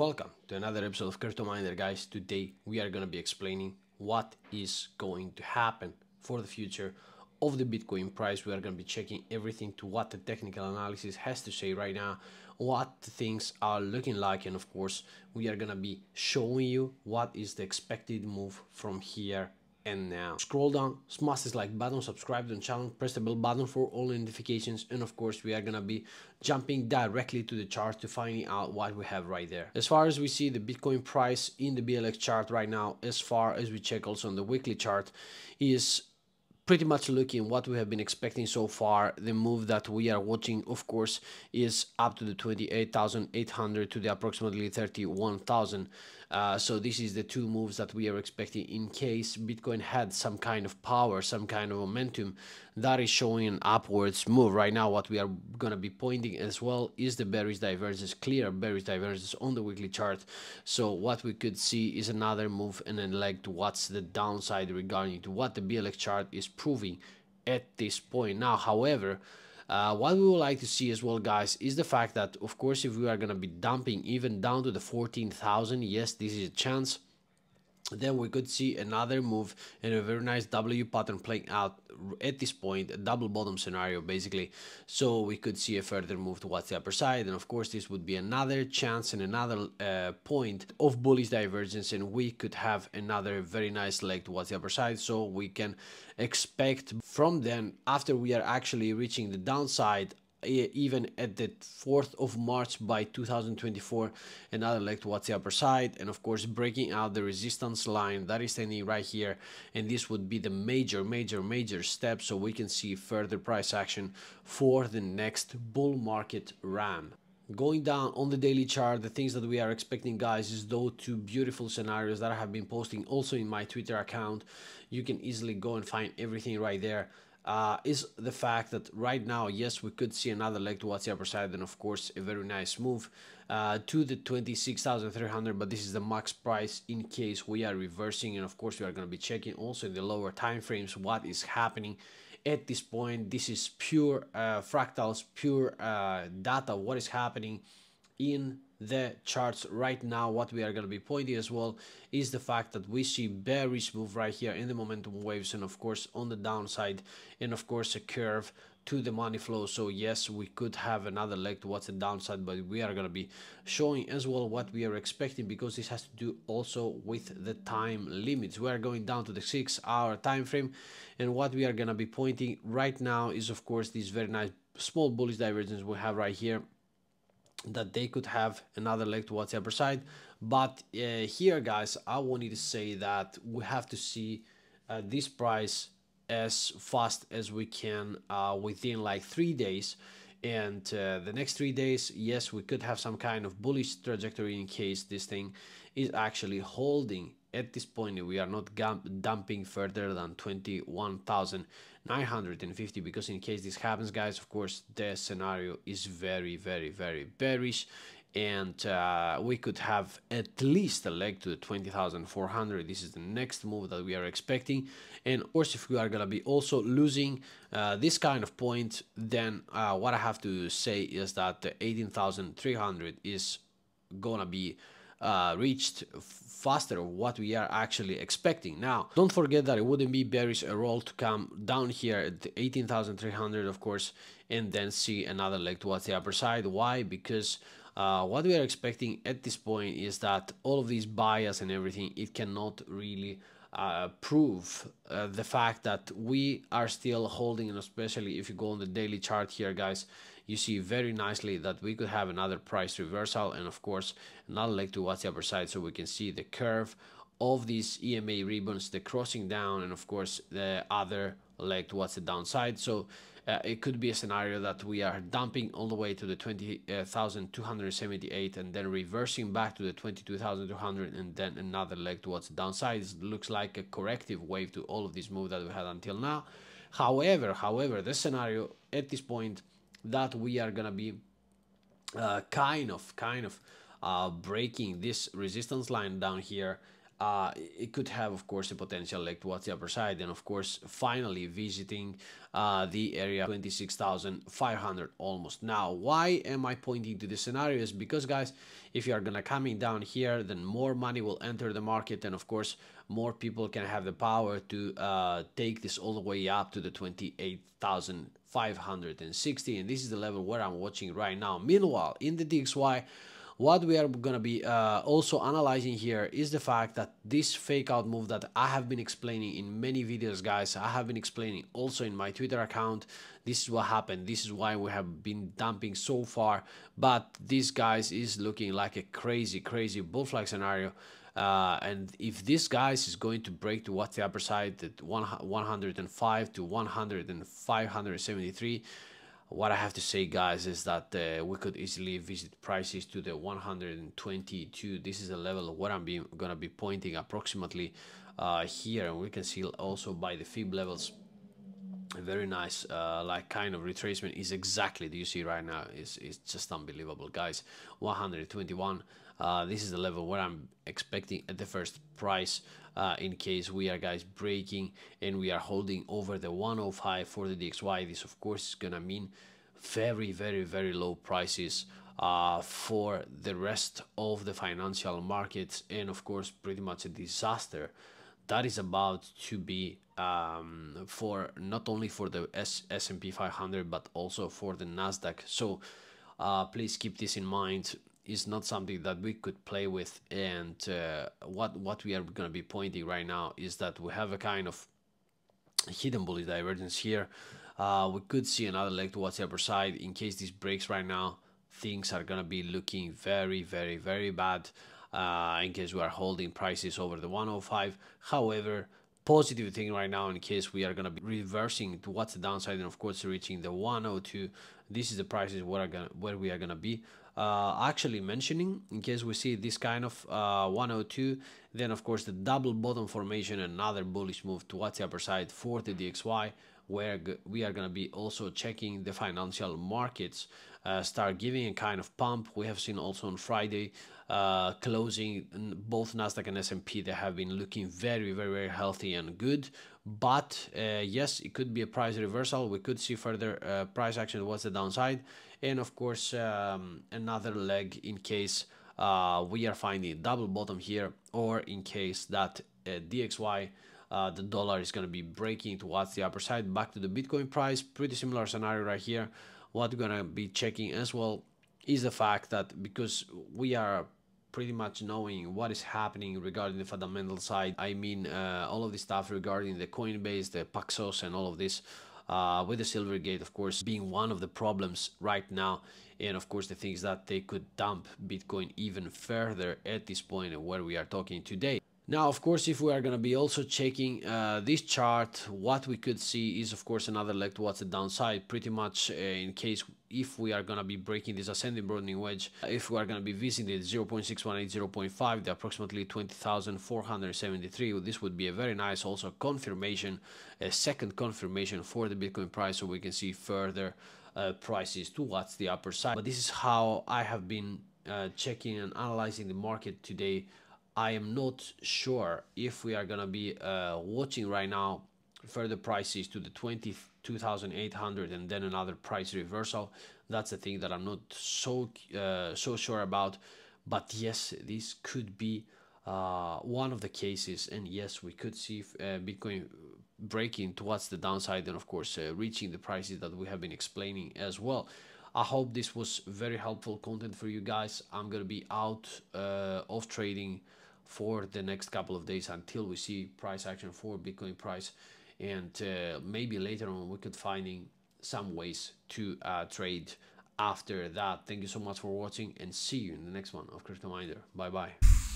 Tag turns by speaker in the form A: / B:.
A: Welcome to another episode of Crypto Minder, guys. Today we are going to be explaining what is going to happen for the future of the Bitcoin price. We are going to be checking everything to what the technical analysis has to say right now, what things are looking like, and of course, we are going to be showing you what is the expected move from here and now. Scroll down smash this like button subscribe to the channel press the bell button for all notifications and of course we are gonna be jumping directly to the chart to finding out what we have right there. As far as we see the bitcoin price in the blx chart right now as far as we check also on the weekly chart is pretty much looking what we have been expecting so far the move that we are watching of course is up to the 28,800 to the approximately 31,000 uh, so this is the two moves that we are expecting in case Bitcoin had some kind of power, some kind of momentum that is showing an upwards move. Right now, what we are going to be pointing as well is the bearish divergence, clear bearish divergence on the weekly chart. So what we could see is another move and then leg to what's the downside regarding to what the BLX chart is proving at this point. Now, however, uh, what we would like to see as well, guys, is the fact that, of course, if we are going to be dumping even down to the 14,000, yes, this is a chance then we could see another move and a very nice W pattern playing out at this point, a double bottom scenario basically. So we could see a further move towards the upper side and of course this would be another chance and another uh, point of bullish divergence and we could have another very nice leg towards the upper side. So we can expect from then after we are actually reaching the downside even at the 4th of March by 2024 another leg towards the upper side and of course breaking out the resistance line that is standing right here and this would be the major major major step so we can see further price action for the next bull market ram going down on the daily chart the things that we are expecting guys is those two beautiful scenarios that i have been posting also in my twitter account. You can easily go and find everything right there uh, is the fact that right now, yes, we could see another leg towards the upper side, and of course, a very nice move uh, to the 26,300. But this is the max price in case we are reversing, and of course, we are going to be checking also in the lower time frames what is happening at this point. This is pure uh, fractals, pure uh, data, what is happening in the charts right now. What we are going to be pointing as well is the fact that we see bearish move right here in the momentum waves and of course on the downside and of course a curve to the money flow. So yes we could have another leg towards the downside but we are going to be showing as well what we are expecting because this has to do also with the time limits. We are going down to the six hour time frame and what we are going to be pointing right now is of course this very nice small bullish divergence we have right here that they could have another leg towards the upper side. But uh, here guys i wanted to say that we have to see uh, this price as fast as we can uh, within like three days. And uh, the next three days yes we could have some kind of bullish trajectory in case this thing is actually holding. At this point we are not dumping further than 21,950 because in case this happens guys of course the scenario is very very very bearish and uh, we could have at least a leg to the 20,400 this is the next move that we are expecting and of course if we are gonna be also losing uh, this kind of point then uh, what I have to say is that the 18,300 is gonna be uh, reached faster what we are actually expecting. Now, don't forget that it wouldn't be bearish at all to come down here at 18,300, of course, and then see another leg towards the upper side. Why? Because uh, what we are expecting at this point is that all of these bias and everything, it cannot really uh, prove uh, the fact that we are still holding, and especially if you go on the daily chart here, guys, you see very nicely that we could have another price reversal and of course another leg towards the upper side so we can see the curve of these EMA ribbons, the crossing down and of course the other leg towards the downside. So uh, it could be a scenario that we are dumping all the way to the 20,278 uh, and then reversing back to the 22,200 and then another leg towards the downside. It looks like a corrective wave to all of these moves that we had until now. However, however, this scenario at this point that we are gonna be uh, kind of kind of uh, breaking this resistance line down here uh, it could have, of course, a potential leg towards the upper side, and of course, finally visiting uh, the area 26,500 almost. Now, why am I pointing to this scenario? Is because, guys, if you are gonna coming down here, then more money will enter the market, and of course, more people can have the power to uh, take this all the way up to the 28,560, and this is the level where I'm watching right now. Meanwhile, in the DXY what we are going to be uh, also analyzing here is the fact that this fake out move that I have been explaining in many videos guys I have been explaining also in my Twitter account. This is what happened. This is why we have been dumping so far. But this guys is looking like a crazy crazy bull flag scenario uh, and if this guys is going to break to what's the upper side at 105 to 100 and 573 what I have to say guys is that uh, we could easily visit prices to the 122 this is a level where I'm gonna be pointing approximately uh, here. And we can see also by the fib levels very nice uh, like kind of retracement is exactly do you see right now. Is it's just unbelievable. Guys 121 uh, this is the level where I'm expecting at the first price uh, in case we are guys breaking and we are holding over the 105 for the DXY this of course is gonna mean very very very low prices uh, for the rest of the financial markets and of course pretty much a disaster that is about to be um, for not only for the S S&P 500 but also for the Nasdaq. So uh, please keep this in mind. It's not something that we could play with. And uh, what what we are going to be pointing right now is that we have a kind of hidden bullish divergence here. Uh, we could see another leg towards the upper side. In case this breaks right now things are going to be looking very very very bad uh, in case we are holding prices over the 105 however positive thing right now in case we are going to be reversing to what's the downside and of course reaching the 102 this is the prices where, gonna, where we are going to be. Uh, actually mentioning in case we see this kind of uh, 102 then of course the double bottom formation another bullish move towards the upper side for the DXY where we are going to be also checking the financial markets uh, start giving a kind of pump. We have seen also on Friday uh, closing both Nasdaq and S&P they have been looking very very very healthy and good. But uh, yes it could be a price reversal. We could see further uh, price action what's the downside. And of course um, another leg in case uh, we are finding double bottom here or in case that uh, DXY uh, the dollar is going to be breaking towards the upper side back to the Bitcoin price pretty similar scenario right here what we're going to be checking as well is the fact that because we are pretty much knowing what is happening regarding the fundamental side. I mean, uh, all of the stuff regarding the Coinbase, the Paxos, and all of this. Uh, with the Silvergate, of course, being one of the problems right now, and of course, the things that they could dump Bitcoin even further at this point where we are talking today. Now, of course, if we are going to be also checking uh, this chart, what we could see is, of course, another leg towards the downside, pretty much uh, in case if we are going to be breaking this ascending broadening wedge, if we are going to be visiting 0.618, 0.5, the approximately 20,473, this would be a very nice also confirmation, a second confirmation for the Bitcoin price, so we can see further uh, prices towards the upper side. But this is how I have been uh, checking and analyzing the market today I am not sure if we are gonna be uh, watching right now further prices to the 22,800 and then another price reversal. That's the thing that I'm not so uh, so sure about. But yes, this could be uh, one of the cases, and yes, we could see uh, Bitcoin breaking towards the downside, and of course uh, reaching the prices that we have been explaining as well. I hope this was very helpful content for you guys. I'm gonna be out uh, of trading for the next couple of days until we see price action for Bitcoin price and uh, maybe later on we could finding some ways to uh, trade after that. Thank you so much for watching and see you in the next one of Crypto Minder. Bye bye.